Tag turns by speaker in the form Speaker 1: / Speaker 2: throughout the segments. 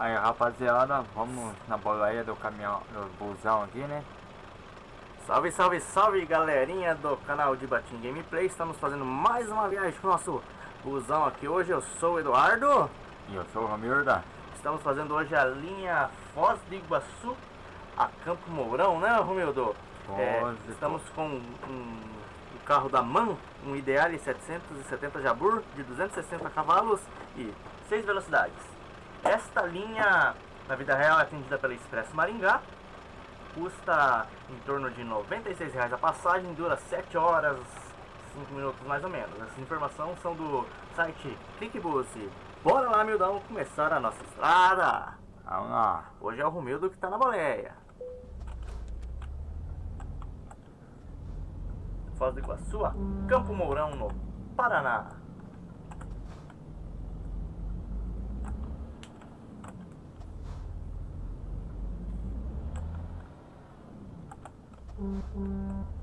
Speaker 1: Aí rapaziada, vamos na boleia do caminhão, do busão aqui, né?
Speaker 2: Salve, salve, salve galerinha do canal de Batim Gameplay. Estamos fazendo mais uma viagem com o nosso busão aqui. Hoje Eu sou o Eduardo.
Speaker 1: E eu sou o Ramilda
Speaker 2: Estamos fazendo hoje a linha Foz do Iguaçu a Campo Mourão, né Romildo? É, estamos com um, o carro da MAN, um Ideale 770 Jabur de 260 cavalos e 6 velocidades Esta linha na vida real é atendida pela Expresso Maringá custa em torno de R$ 96,00 a passagem, dura 7 horas, 5 minutos mais ou menos. Essas informações são do site ClickBus. Bora lá, Mildão, começar a nossa estrada.
Speaker 1: Vamos lá.
Speaker 2: Hoje é o Romildo que está na boleia. Foz do Iguaçu, Campo Mourão, no Paraná. Mm-hmm.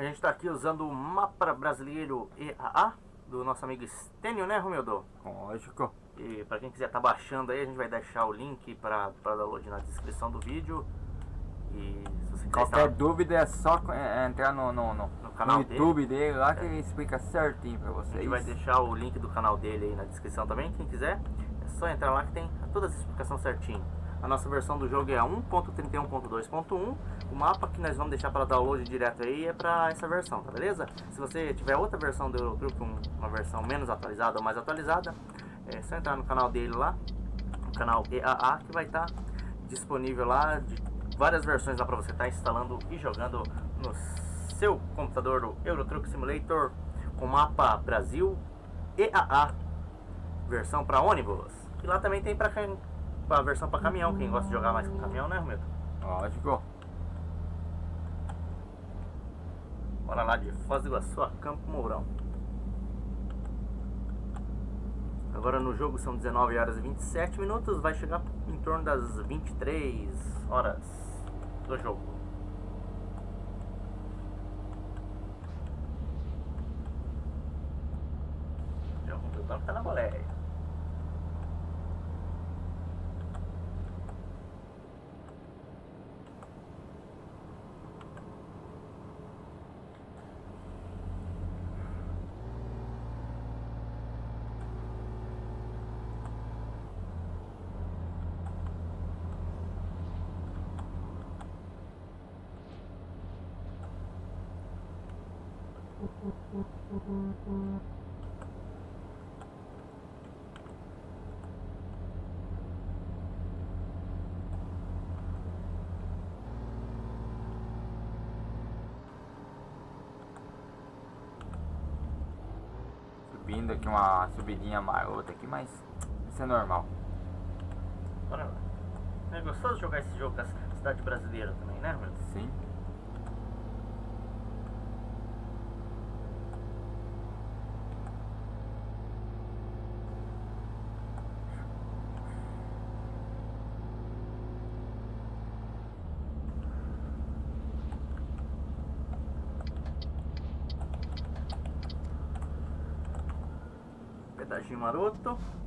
Speaker 2: A gente está aqui usando o mapa brasileiro EAA do nosso amigo Stênio, né, Romildo?
Speaker 1: Lógico.
Speaker 2: E para quem quiser estar tá baixando aí, a gente vai deixar o link para download na descrição do vídeo.
Speaker 1: E se você Qualquer estar... dúvida é só é, entrar no, no, no, no canal no YouTube dele, dele lá que é. ele explica certinho para vocês. A
Speaker 2: gente vai deixar o link do canal dele aí na descrição também, quem quiser. É só entrar lá que tem todas as explicações certinho. A nossa versão do jogo é a 1.31.2.1. O mapa que nós vamos deixar para download direto aí é para essa versão, tá beleza? Se você tiver outra versão do Eurotruck, uma versão menos atualizada ou mais atualizada, é só entrar no canal dele lá, no canal EAA, que vai estar tá disponível lá de várias versões lá para você estar tá instalando e jogando no seu computador do Eurotruck Simulator com mapa Brasil EAA versão para ônibus. E lá também tem para a versão para caminhão, quem gosta de jogar mais com caminhão, né, Romero?
Speaker 1: Lógico.
Speaker 2: Bora lá de Foz do Iguaçu a Campo Mourão. Agora no jogo são 19 horas e 27 minutos, vai chegar em torno das 23 horas do jogo. Já o banco tá na boleia.
Speaker 1: Subindo aqui uma subidinha marota aqui, mas isso é normal.
Speaker 2: Bora lá. É gostoso jogar esse jogo com a cidade brasileira também, né, meu?
Speaker 1: Sim.
Speaker 2: Pedaginho maroto.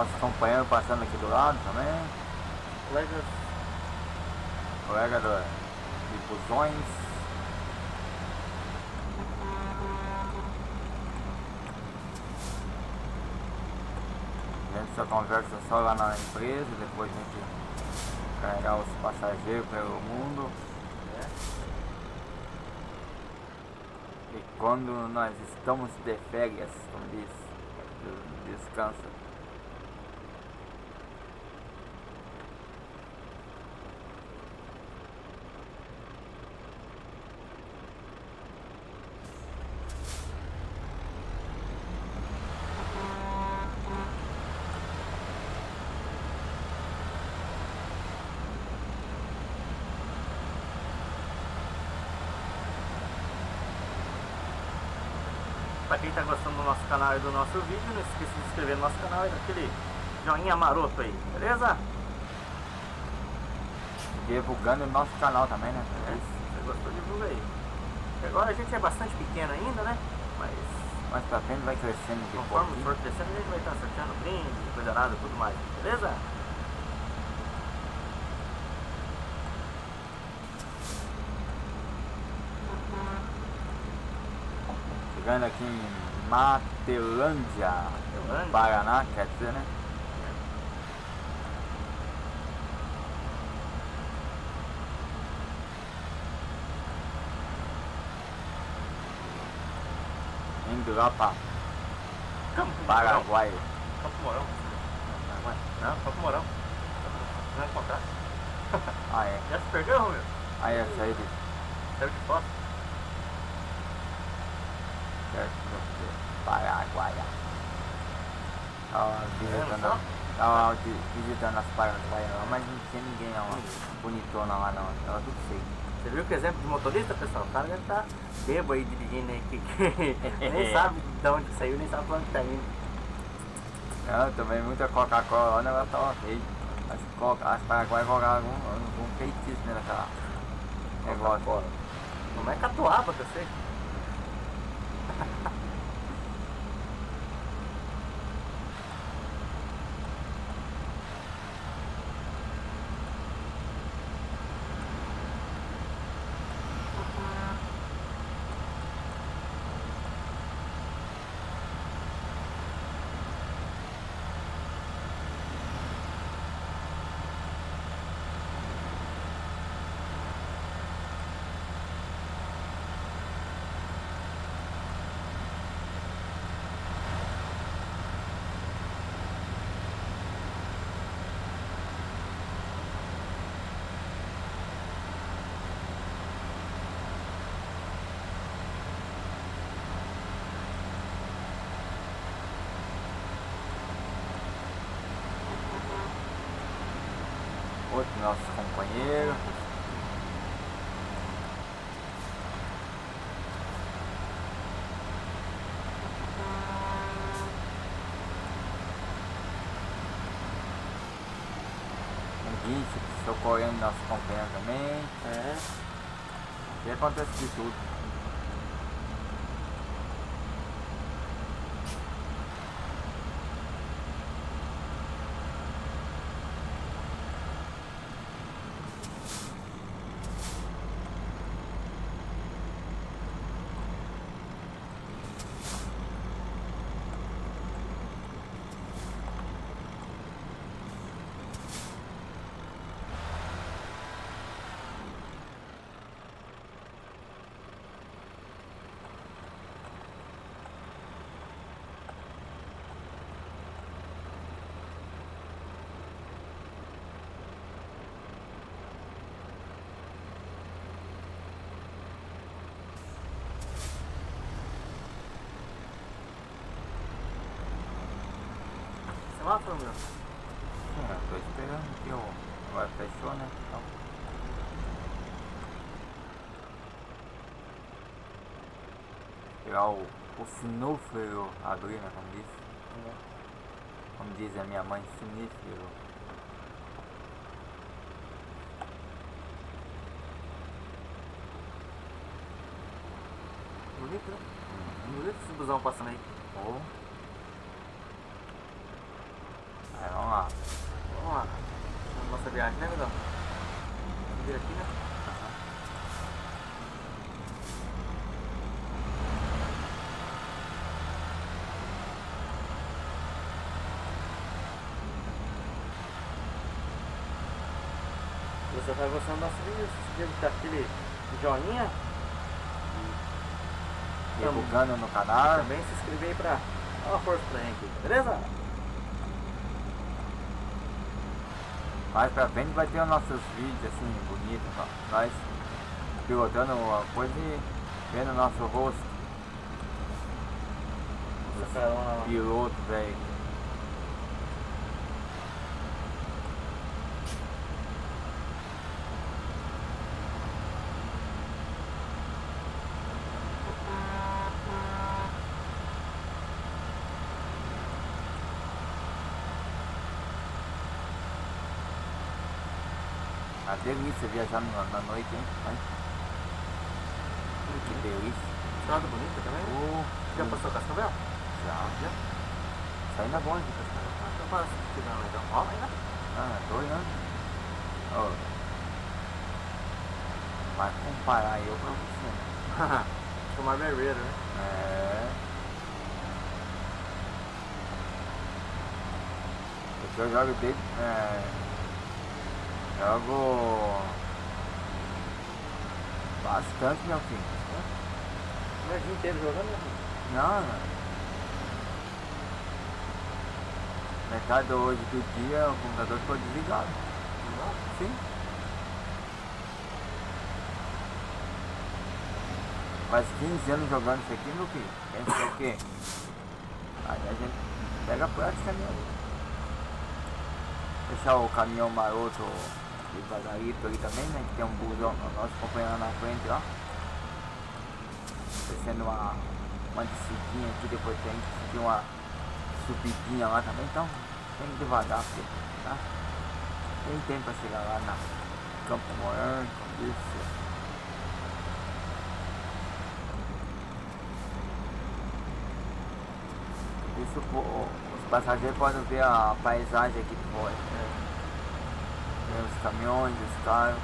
Speaker 1: Nosso companheiro passando aqui do lado também.
Speaker 2: Colegas.
Speaker 1: Colega do, de busões. A gente só conversa só lá na empresa, depois a gente carregar os passageiros pelo mundo. E quando nós estamos de férias, como diz, descansa.
Speaker 2: Quem está gostando do nosso canal e do nosso vídeo, não esqueça de se inscrever no nosso canal e daquele joinha maroto aí, beleza?
Speaker 1: Divulgando o nosso canal também, né?
Speaker 2: É, se você gostou, divulga aí. Agora a gente é bastante pequeno ainda, né? Mas
Speaker 1: mais pra frente vai crescendo
Speaker 2: Conforme for crescendo, a gente vai estar sorteando brinde, coisa nada, tudo mais, beleza?
Speaker 1: Chegando aqui em Matelândia, Matelândia, Paraná, quer dizer, né? Indo lá para Paraguai.
Speaker 2: Campo Mourão. Não, Campo Mourão. Não encontrar.
Speaker 1: Ah, é.
Speaker 2: Já se perdeu, meu?
Speaker 1: Ah, é, saiu de...
Speaker 2: Saiu de foto.
Speaker 1: Paraguaia. Tava visitando, tava visitando as Paraguaias lá, mas não tinha ninguém não, bonitona lá não, tava tudo cheio.
Speaker 2: Você viu que exemplo de motorista, pessoal? O cara deve estar tá bebo aí dirigindo aí, que, nem sabe de onde saiu, nem sabe pra onde tá indo.
Speaker 1: Não, tomei muita Coca-Cola, o negócio tava feio. As, coca, as Paraguaias colocaram um, um feitiço nessa negócio.
Speaker 2: Não é catuaba que eu sei.
Speaker 1: ha ha ha outro nosso companheiro. Um guincho socorrendo nosso companheiro também.
Speaker 2: É.
Speaker 1: E acontece de tudo.
Speaker 2: Semáforo, meu?
Speaker 1: É, tô esperando que o... Agora fechou, né? Então... Esperar o, o sinúfero abrir, né? Como diz. É. Como diz a minha mãe, sinífero.
Speaker 2: Bonito, né? Uhum. Bonito esse busão passando aí.
Speaker 1: Oh. Vamos lá.
Speaker 2: Vamos lá. Nossa viagem, né, amigão? Subir aqui, né? Você vai gostando do nosso vídeo, se inscreva, dá aquele joinha
Speaker 1: Divulgando no
Speaker 2: e
Speaker 1: canal.
Speaker 2: também se inscrever aí pra dar uma força pra gente, beleza?
Speaker 1: Mais pra frente vai ter os nossos vídeos assim, bonitos, nós pilotando uma coisa e vendo o nosso rosto.
Speaker 2: Essa carona lá.
Speaker 1: Piloto, velho. A delícia viajar na, noite, hein? Ai, que delícia.
Speaker 2: Estrada bonita também?
Speaker 1: Oh,
Speaker 2: Já passou Cascavel?
Speaker 1: já.
Speaker 2: Já?
Speaker 1: Saindo da bonde.
Speaker 2: Ah, então passa aqui não, então. Ó, ainda.
Speaker 1: Ah, dois anos. Ó. Vai comparar eu pra você. né?
Speaker 2: Chamar berbeiro, né?
Speaker 1: É. Eu jogo desde. É, jogo. Bastante, meu filho.
Speaker 2: Não é o dia inteiro jogando, né?
Speaker 1: Não, não. Metade hoje do dia o computador ficou desligado. Sim. Faz 15 anos jogando isso aqui, meu filho. Pensa o quê? Aí a gente pega a prática mesmo. Deixar o caminhão maroto devagarito ali também, né? Que tem um busão nosso companheiro na frente, ó. Descendo uma, uma descidinha aqui, depois tem que uma subidinha lá também, então tem que devagar, porque, tá? Tem tempo pra chegar lá na Campo Mourão, isso. Isso os passageiros podem ver a paisagem aqui de fora. Né? Os caminhões, os carros.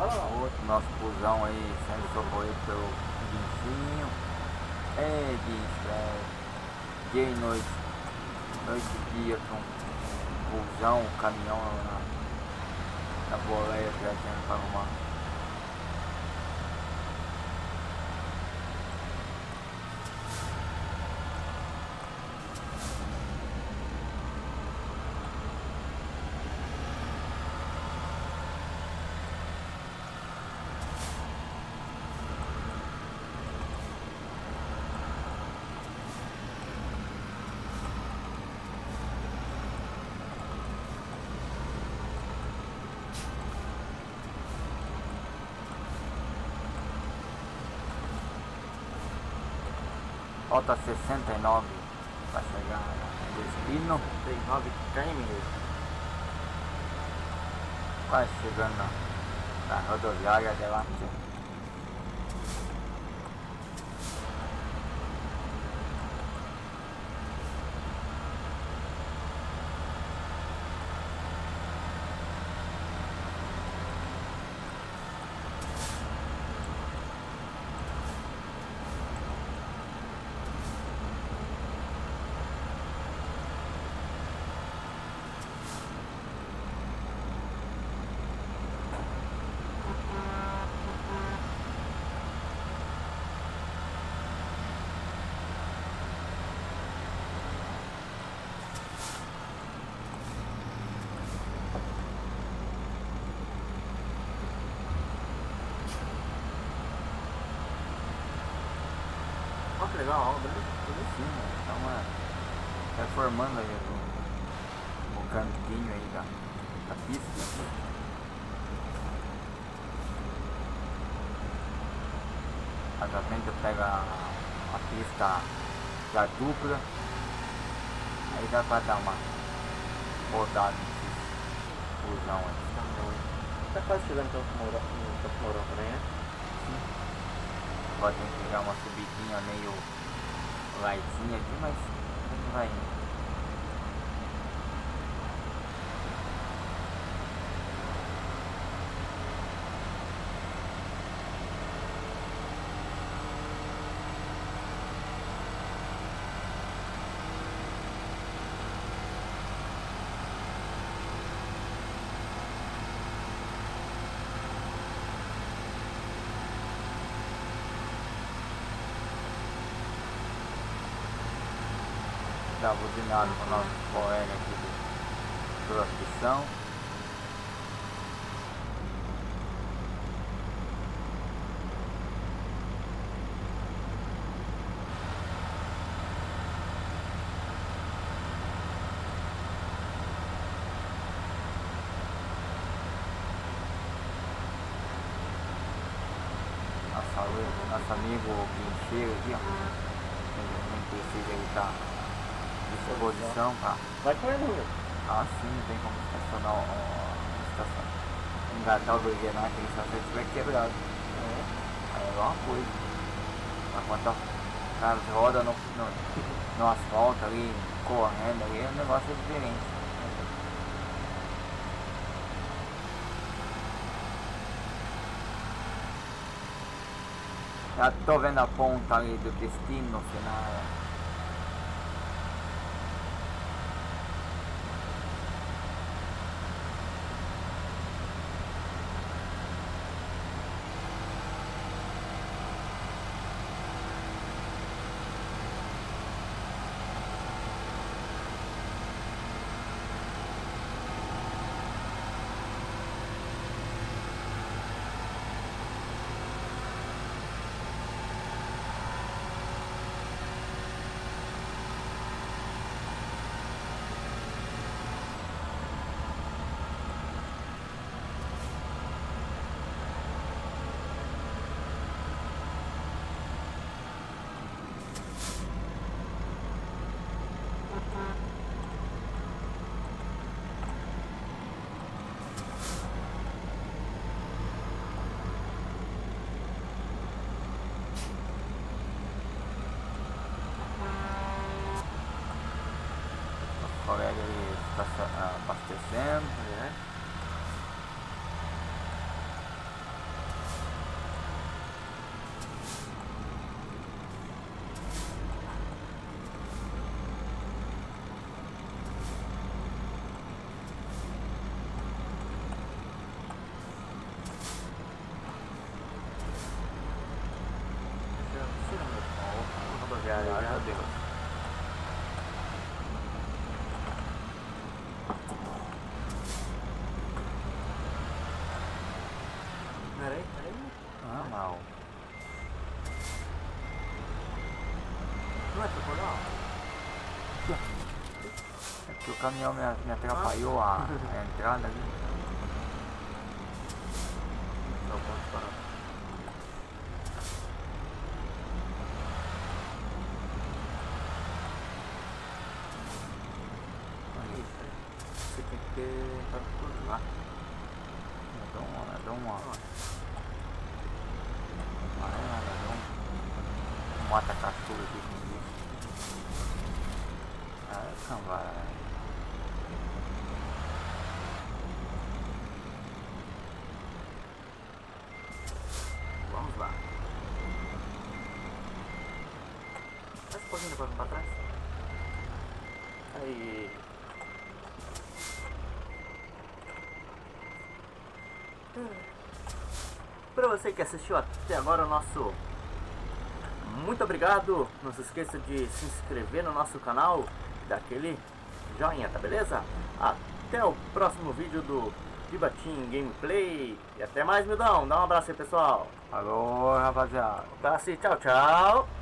Speaker 2: Olha lá.
Speaker 1: Outro nosso busão aí sendo socorrido pelo Guincinho. É, Guincho, é. Dia e noite. Noite e dia com o busão, o caminhão na, na boleia viajando para arrumar. Falta 69 para chegar no destino.
Speaker 2: 39 km.
Speaker 1: Quase chegando na, rodoviária de lá.
Speaker 2: Legal a obra. né?
Speaker 1: tudo em cima. Então é reformando aí o, o cantinho aí da, da pista. A da frente pega a, pista da dupla. Aí dá pra dar uma rodada nesses fusão aí.
Speaker 2: Tá quase chegando no Campo Mourão, Mourão também, né?
Speaker 1: Agora que pegar uma subidinha meio lightzinha aqui, mas gente vai indo. Buzinado com o nosso colega aqui do profissão. Nosso, amigo- Guincheiro aqui, ó. Nem precisa ele disposição, tá?
Speaker 2: Vai correndo, meu.
Speaker 1: Ah, sim, tem como estacionar o estação. Engatar o 2G naquele estação se tiver quebrado. Aí é uma coisa. Mas quando o cara roda no, no, no asfalto ali, correndo ali, o negócio é diferente. Já tô vendo a ponta ali do destino no final. O colega ele sa- ah, abastecendo.
Speaker 2: É. Não é procurar?
Speaker 1: É que o caminhão me, me atrapalhou a, a entrada ali. Um
Speaker 2: pra trás. Aí. Para você que assistiu até agora o nosso muito obrigado. Não se esqueça de se inscrever no nosso canal, daquele joinha, tá beleza? Até o próximo vídeo do Vibatim Gameplay. E até mais, Mildão. Dá um abraço aí, pessoal.
Speaker 1: Alô, rapaziada.
Speaker 2: Abraço e tchau, tchau.